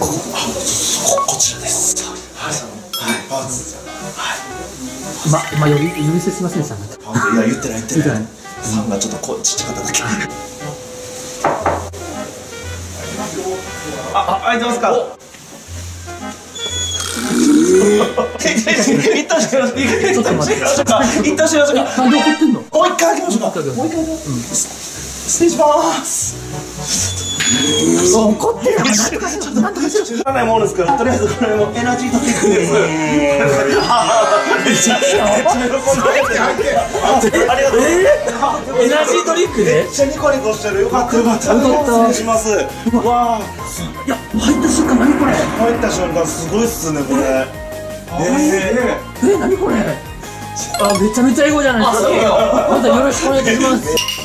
ここ,こ,こちらですはいはいパンツはいま、ま、呼び、呼び捨てすいませんでした。パンツいや言ってない言ってないさんがちょっとこちっちゃかっただけあ、あ開いてますか一旦しましょうちょっと待って。一旦しましょうかなんで怒ってんの。もう一回開けましょうかもう一回開けもう一回開け失礼します怒ってる。なんとかしろ。なんとかしろ。知らないものですからとりあえずこれもエナジードリンクですめっちゃ喜んでありがとうエナジードリンクで。めっちゃニコニコしてるよかったよかった失礼しますわあいや、入った瞬間、何これ。入った瞬間すごいっすねこれええ、何これ。あ、めちゃめちゃ英語じゃないですか。またよろしくお願いいたします。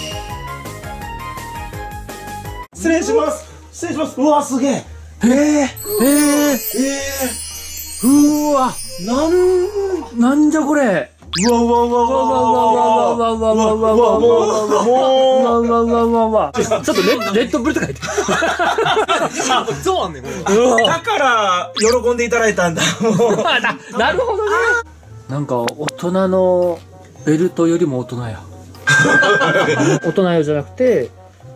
失礼します失礼しますうわすげええー、えええうーわ。ー、なんなんじゃこれ。うわうわうわうわうわうわうわうわうわうわうわうわもわわわわわ。ちょっとレッレッドブルとか言って。そうあんねんこれうだから喜んでいただいたんだななるほどね。なんか大人のベルトよりも大人や。大人用じゃなくて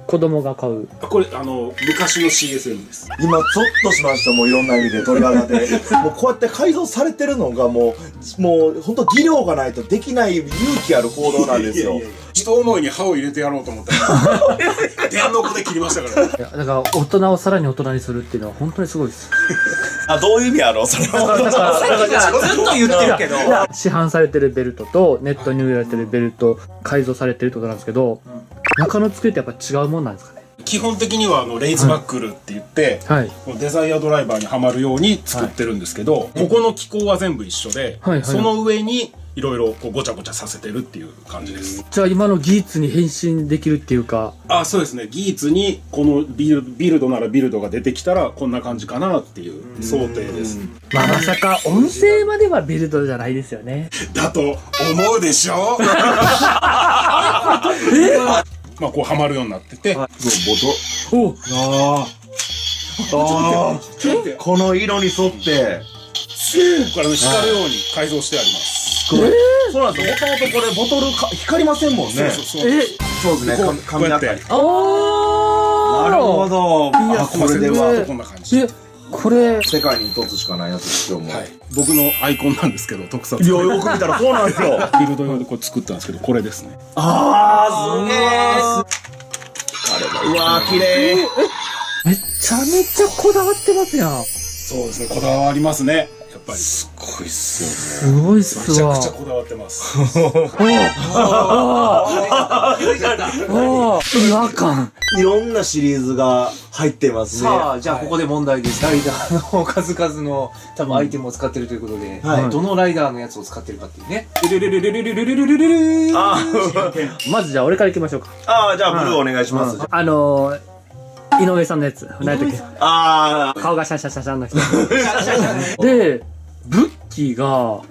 子供が買う。これあの昔の CSM です。今ゾッとしましたもういろんな意味で鳥肌で。もうこうやって改造されてるのがもうもう本当技量がないとできない勇気ある行動なんですよ。人思いに歯を入れてやろうと思ったら電の子で切りましたから。いやだから大人をさらに大人にするっていうのは本当にすごいです。あどういう意味やろうそれは。だからずっと言ってるけど市販されてるベルトとネットに売られてるベルト改造されてるってことなんですけど、中の作りってやっぱ違うもんなんですかね？基本的にはあのレイズバックルって言って、はい。デザイアドライバーにはまるように作ってるんですけど、ここの機構は全部一緒で、はいはい。その上にいろいろこうごちゃごちゃさせてるっていう感じです。じゃあ今の技術に変身できるっていうか。あそうですね。技術にこのビルビルドならビルドが出てきたらこんな感じかなっていう想定です。まあまさか音声まではビルドじゃないですよね。だと思うでしょ？まあこうはまるようになってて、おああこの色に沿って。これあの光るように改造してあります。そうなんですよ。もともとこれボトルか光りませんもんね。そうそうそう。えそうですね。こう紙紙あったり。あー。なるほど。いやあこれでは。すこんな感じ。えこれ世界に一つしかないやつですよもう。はい、僕のアイコンなんですけど特撮。いやよく見たらそうなんですよ。ビルド用でこれ作ったんですけどこれですね。あーすげえうわー綺麗。めちゃめちゃこだわってますやん。そうですねこだわりますねぱり。すごいっすすごいっすめちゃわくちゃこだわってます。ああ違和感。よねいろんなシリーズが入ってますね。さあ、じゃあここで問題です。ライダーの数々の多分アイテムを使ってるということで、はい。どのライダーのやつを使ってるかっていうね。ルルルルルルルルルルルルあー。まずじゃあ俺からいきましょうか。あーじゃあブルーお願いします。あのー、井上さんのやつ。何やったっけ？あー。顔がシャンシャンシャンシャンの人。でブッキーが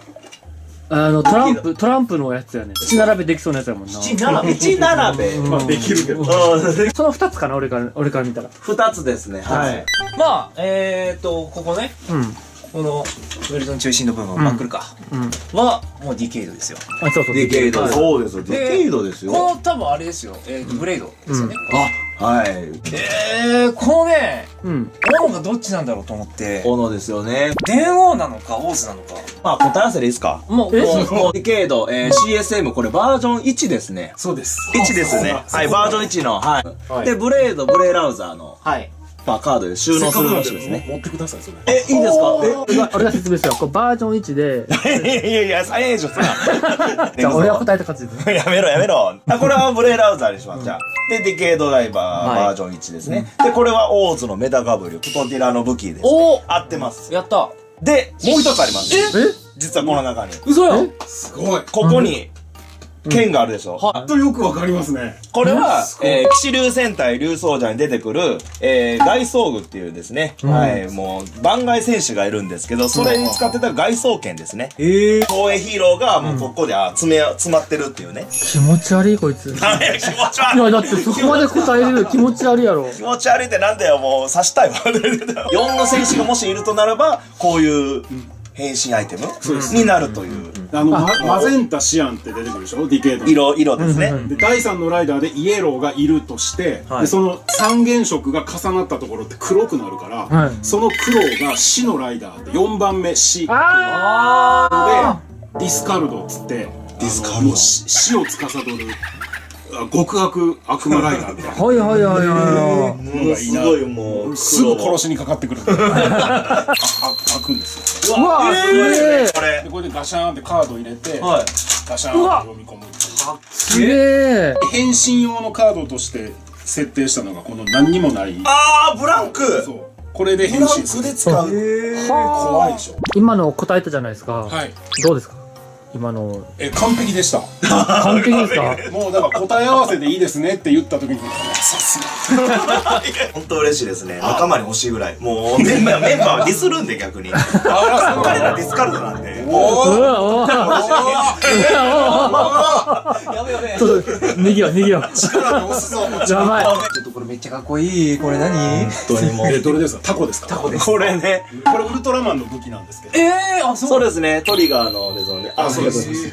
あのトランプトランプのやつやね七並べできそうなやつやもんな。一並べ一並べ。まあできるけど。その二つかな俺から俺から見たら。二つですねはい。まあ、えーっと、ここね、うんこのベルトの中心の部分、ん。バックルか、うん。は、もうディケイドですよ。あそうそうディケイド。はいそうですよ。ディケイドですよ。この多分あれですよ、えーと、ブレイドですよね。はい。えー、このね、うん。斧がどっちなんだろうと思って、斧ですよね。電王なのか、オーズなのか。まあ答え合わせでいいですか。もう、ディケイド、えー、CSM これバージョン1ですね。そうです。1です。ね。はいバージョン1のはい。でブレードブレイラウザーの。はい。まあカードで収納する場所ですね持ってくださいそれえいいですか？俺が俺が説明するよこれバージョン1でえいやいや最年少さじゃあ俺が答えた勝ちです やめろやめろ。あ、これはブレイラウザーにします。じゃあ。で、ディケイドライバーはいバージョン1ですね。で、これはオーズのメタガブリュ、プトティラの武器です、ね。お合ってます。やったで、もう一つあります。え？実はこの中に。嘘やんすごいここに、剣があるでしょ。とよくわかりますね。これは、えー、騎士流戦隊竜奏者に出てくる、えー、外装具っていうですね、はい、もう、番外戦士がいるんですけど、それに使ってた外装剣ですね。ええ東映ヒーローがもうここで、あ、詰め、詰まってるっていうね。気持ち悪いこいつ 気持ち悪い。やだってそこまで答えれる気持ち悪いやろ気持ち悪いってなんだよ、もう、刺したいわ。4の戦士がもしいるとならば、こういう変身アイテムになるという。あの、まマゼンタ、シアンって出てくるでしょ？ディケイド。に。色、色ですね。で、第3のライダーでイエローがいるとして、はい。で、その三原色が重なったところって黒くなるから、はい。その黒が死のライダーで4番目死。で、あディスカルドっつって、ディスカルド。死死を司るあ極悪悪魔ライダーみたいな。あ はいはいはいはい。ものすごいもう、すぐ殺しにかかってくる。ああ開くんですよ。うわすげえ。これで、これでガシャーンってカード入れて、はい。ガシャーンって読み込むっていう。すげえ。変身用のカードとして設定したのがこの何にもない。あーブランク。そう。これでブラン変身する。クで使う。怖いでしょ。今の答えたじゃないですか。はい。どうですか？今の。え完璧でした。完璧ですか？もうだから答え合わせでいいですねって言った時に。さすが本当嬉しいですね。仲間に欲しいぐらい。もうメンバーメンバーはディスるんで逆に。あら彼らディスカルドなんで。うわおわやべやべちょっと逃げよう逃げよ力で押すぞうやばい。ちょっとこれめっちゃかっこいいこれ何？本当にもう。えどれですか？タコですか？タコこれね。これウルトラマンの武器なんですけど。ええあそう。そうですね。トリガーのですのであそうです。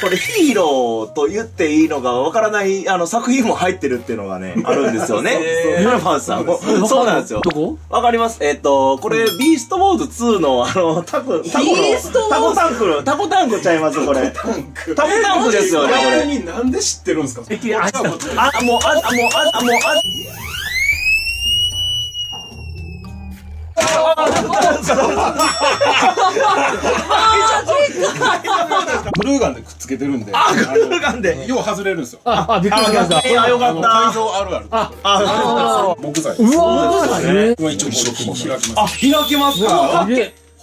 これヒーローと言っていいのかわからないあの作品も入ってるっていうのがね あるんですよね。ユナファンさんも。そうなんですよ。どこ？わかります。えっ、と、これ、ビーストウォーズ2の、あの、タコ、タコの、ビーストウォーズ？タコタンクの、タコタンクちゃいます、これ。タコタンク。タンクですよね、こ逆れ。になんで知ってるんですか？ああ、もう、あ、あ、もう、あ、あ、もう、あ、ブルーガンでくっつけてるんであ、グルーガンで。よう外れるんですよああびっくりしましたいや、よかった。造あるあるああ、木材うわーえうわ一応開きますあ、開けますか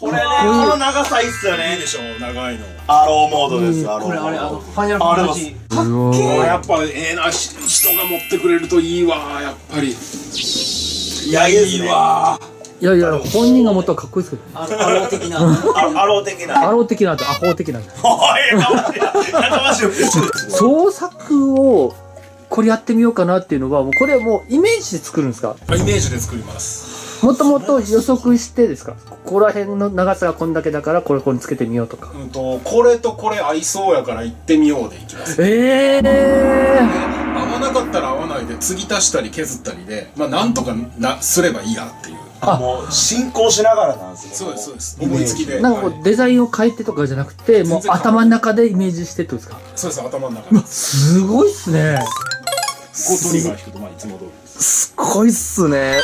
これね、この長さいいっすよねいいで。しょ長いのアローモードです、アローモード。これあれあのファイナルファンタジーうわあやっぱええなし人が持ってくれるといいわやっぱりいや、いい。わいやいや本人がもっとかっこいいですけど。あのアロー的な。あアロー的な。アロー的なってアホ的な。創作をこれやってみようかなっていうのはもうこれはもうイメージで作るんですか？イメージで作ります。もともと予測してですか？ここら辺の長さがこんだけだからこれここにつけてみようとか。うんとこれとこれ合いそうやから行ってみようでいきます。ええ合わなかったら合わないで継ぎ足したり削ったりでまあなんとかなすればいいやっていうもう、進行しながらなんですね。そうですそうです。思いつきで。なんかこうデザインを変えてとかじゃなくてもう頭の中でイメージしてってことですか？そうです頭の中で。こすごいっすね。うトリガー引くとまあいつも通り。ですすごいっすね。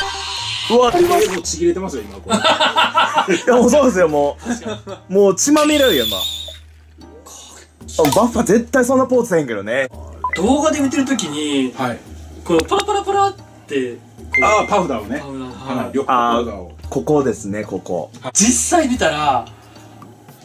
うわ、もうちぎれてますよ今これ いや、もうそうですよ、もう。もう血まみれるよ、今。あバッファ絶対そんなポーズせんけどね。動画で見てるときにはい。このパラパラパラってこう。ああパウダーをね。パウダーははいい緑パウダーを。ここですね、ここ。実際見たら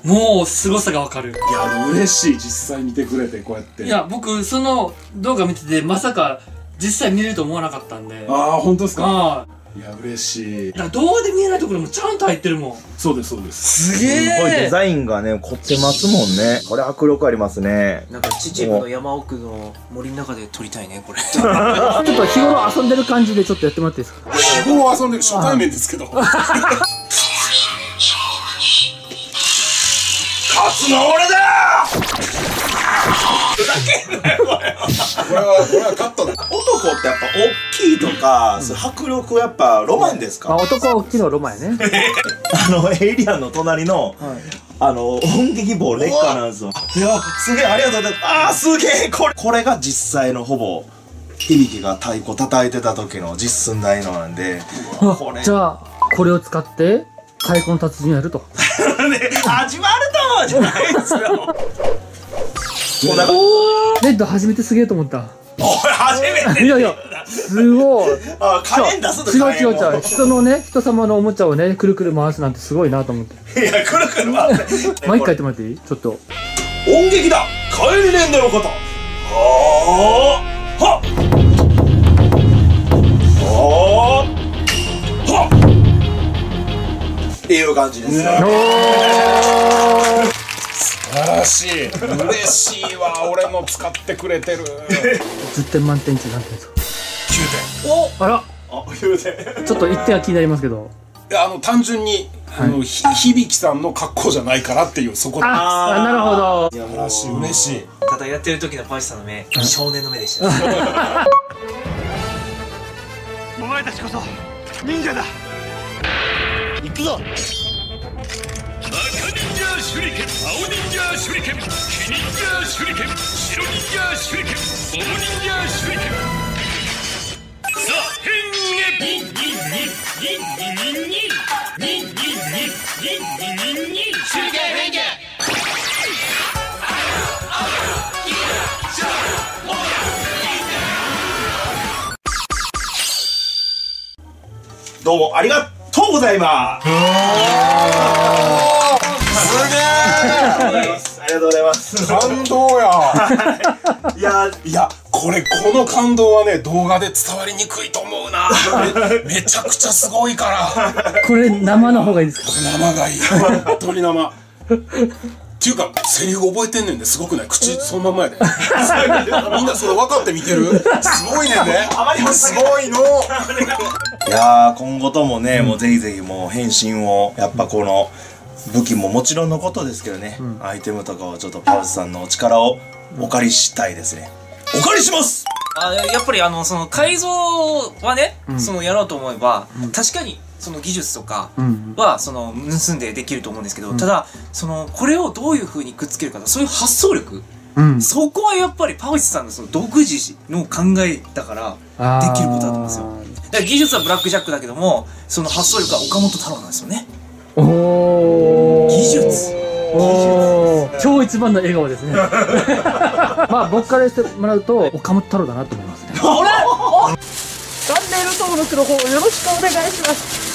もう凄さがわかる。いやでも嬉しい実際見てくれてこうやって。いや僕その動画見ててまさか実際見れると思わなかったんで。あああ本当ですか？あいや嬉しい。だから動画で見えないところもちゃんと入ってるもん。そうですそうです。すすごいデえザインがね、凝ってますもんね。これ迫力ありますね。なんか秩父の山奥の森の中で撮りたいねこれ。ちょっと日頃遊んでる感じでちょっとやってもらっていいですか？日頃遊んでる初対面ですけど。勝つの俺だれはこれはカットだ。男ってやっぱ大きいとか、そういう迫力やっぱロマンですか？あ男は大きいのロマンやね。あの、エイリアンの隣の、あの、音劇棒劣化なんですよ。いや、すげえ、ありがとうございます。あー、すげえ、これ、これが実際のほぼ、響が太鼓叩いてた時の実寸大のなんで、これ、じゃあこれを使って太鼓の達人やると。ね、始まるとじゃないですよ。もうなんか、レッド初めてすげえと思った。おい、初めて。いやいやすごい。あ、火炎出すと違う違う違う。う。人のね人様のおもちゃをねくるくる回すなんてすごいなと思って。いや、くるくる回って。もう一回やってもらっていい？ちょっと。音劇だ。帰りねんだの方。はあ。はっはあ。はっっていう感じです晴らしい。嬉しいわ俺の使ってくれてる。10点満点中何点ですか？9点。あら。あ言うてちょっと1点は気になりますけど。いやあの単純に、あのひ響さんの格好じゃないからっていうそこだああなるほど。いやもう嬉しい。嬉しい。ただやってる時のパンチさんの目少年の目でした。お前たちこそ忍者だ。行くぞ手裏剣青忍者手裏剣黄忍者手裏剣白忍者手裏剣桃忍者手裏剣さあ変化ニンニンニンニンニンニンニンニンニンニンニンニンニン手裏剣変化どうもありがとうございますありがとうございます。感動や いやいやこれこの感動はね動画で伝わりにくいと思うな。め めちゃくちゃすごいから。これ生の方がいいですか？生がいい。本当に生。っていうかセリフ覚えてんねんですごくない？口そのまんまやで。みんなそれ分かって見てる？すごいねんで。すごいの。いやー今後ともね、もうぜひぜひもう変身をやっぱこの武器ももちろんのことですけどね、アイテムとかをちょっとパウスさんのお力をお借りしたいですね、お借りします！あやっぱりあのその改造はね、そのやろうと思えば、確かにその技術とかうんはその盗んでできると思うんですけど、ただそのこれをどういうふうにくっつけるかそういう発想力、うん。そこはやっぱりパウチさんのその独自の考えだからできることだと思うんですよ。だから技術はブラックジャックだけどもその発想力は岡本太郎なんですよねおお技術。おー。超一番の笑顔ですね。まあ僕からしてもらうと岡本太郎だなと思いますね。チャンネル登録の方よろしくお願いします